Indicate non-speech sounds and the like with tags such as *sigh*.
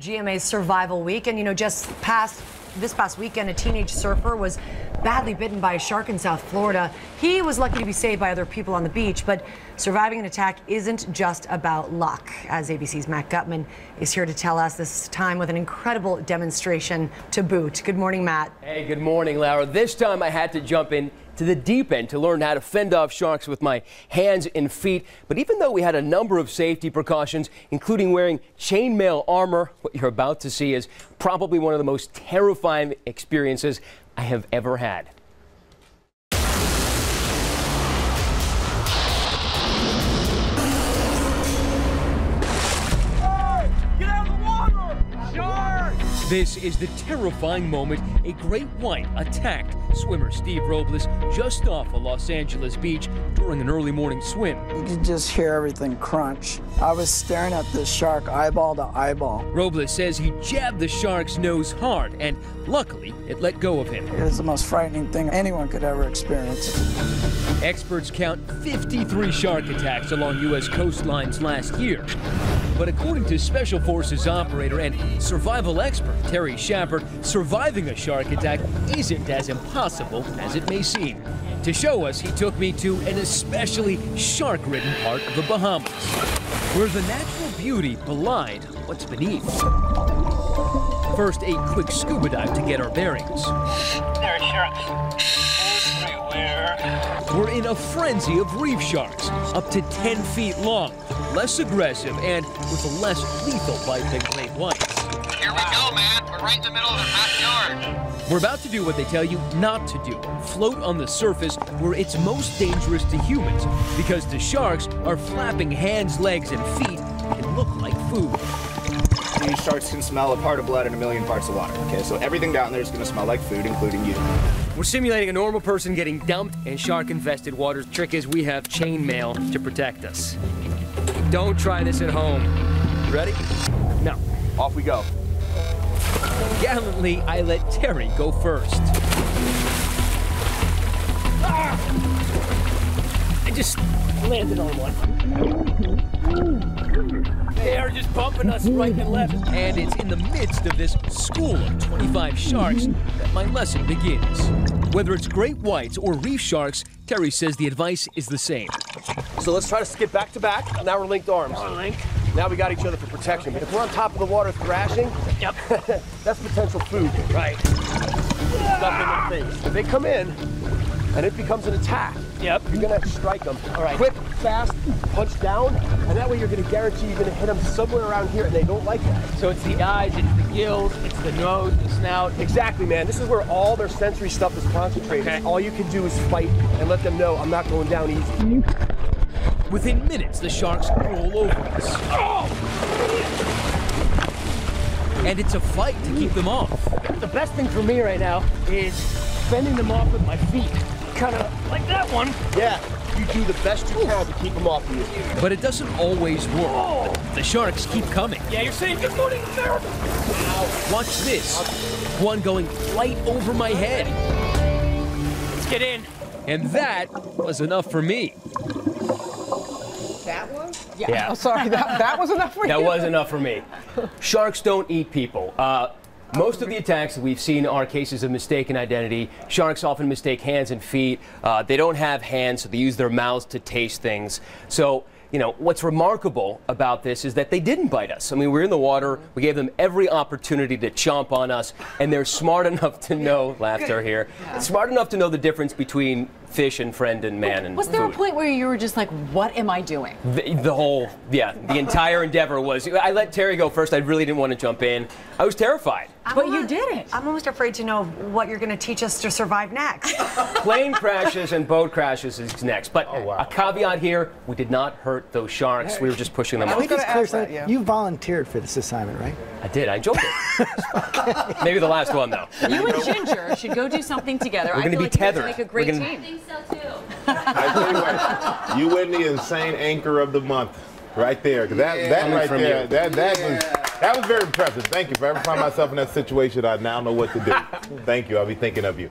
GMA's Survival Week. And, you know, just past this past weekend, a teenage surfer was badly bitten by a shark in South Florida. He was lucky to be saved by other people on the beach, but surviving an attack isn't just about luck. As ABC's Matt Gutman is here to tell us this time with an incredible demonstration to boot. Good morning, Matt. Hey, good morning, Laura. This time I had to jump in to the deep end to learn how to fend off sharks with my hands and feet. But even though we had a number of safety precautions, including wearing chainmail armor, what you're about to see is probably one of the most terrifying experiences I have ever had. This is the terrifying moment a great white attacked swimmer Steve Robles just off a Los Angeles beach during an early morning swim. You could just hear everything crunch. I was staring at this shark eyeball to eyeball. Robles says he jabbed the shark's nose hard, and luckily it let go of him. It was the most frightening thing anyone could ever experience. Experts count 53 shark attacks along U.S. coastlines last year. But according to Special Forces operator and survival expert Terry Schappert, surviving a shark attack isn't as impossible as it may seem. To show us, he took me to an especially shark-ridden part of the Bahamas, where the natural beauty belied what's beneath. First, a quick scuba dive to get our bearings. There are sharks everywhere. We're in a frenzy of reef sharks, up to 10 feet long, less aggressive and with a less lethal bite than great whites. Here we go, man. We're right in the middle of the backyard. We're about to do what they tell you not to do float on the surface where it's most dangerous to humans, because the sharks are flapping hands, legs, and feet can look like food. These sharks can smell a part of blood in a million parts of water. Okay, so everything down there is going to smell like food, including you. We're simulating a normal person getting dumped in shark-infested waters. Trick is we have chainmail to protect us. Don't try this at home. Ready? No. Off we go. Gallantly, I let Terry go first. Ah! I just landed on one. They are just bumping us right and left. And it's in the midst of this school of 25 sharks that my lesson begins. Whether it's great whites or reef sharks, Terry says the advice is the same. So let's try to skip back to back. Now we're linked arms. link. Now we got each other for protection. But if we're on top of the water thrashing, Yep. *laughs* that's potential food. Right. Stuff in their face. If they come in and it becomes an attack, Yep. you're gonna strike them. All right. Quick, fast, punch down, and that way you're gonna guarantee you're gonna hit them somewhere around here, and they don't like that. So it's the eyes, it's the gills, it's the nose, the snout. Exactly, man. This is where all their sensory stuff is concentrated. Okay. All you can do is fight and let them know I'm not going down easy. Within minutes, the sharks roll over us. And it's a fight to keep them off. The best thing for me right now is fending them off with my feet. Kind of like that one. Yeah, you do the best you can to keep them off of you. But it doesn't always work. The sharks keep coming. Yeah, you're saying good morning, America. Watch this. One going right over my head. Let's get in. And that was enough for me. That one? Yeah. *laughs* Oh, sorry, that, that was enough for you? That was enough for me. *laughs* Sharks don't eat people. Uh, most of the attacks we've seen are cases of mistaken identity. Sharks often mistake hands and feet. Uh, they don't have hands, so they use their mouths to taste things. So, you know, what's remarkable about this is that they didn't bite us. I mean, we're in the water. We gave them every opportunity to chomp on us, and they're smart *laughs* enough to know, laughter here, smart enough to know the difference between fish and friend and man and Was there a point where you were just like, what am I doing? The, the whole, yeah, the entire endeavor was. I let Terry go first. I really didn't want to jump in. I was terrified. But you did it. I'm almost afraid to know what you're going to teach us to survive next. *laughs* Plane crashes and boat crashes is next. But oh, a caveat here: we did not hurt those sharks. We were just pushing them I off. was gonna that, yeah. You volunteered for this assignment, right? I did. I enjoyed it. *laughs* Maybe the last one though. You and Ginger should go do something together. We're I gonna feel be like you guys tethered. Make a great gonna- team. think so too. I tell you what, you win the insane anchor of the month right there. 'Cause that that right there, you. that that was that was very impressive. Thank you. If I ever find myself in that situation, I now know what to do. *laughs* Thank you. I'll be thinking of you.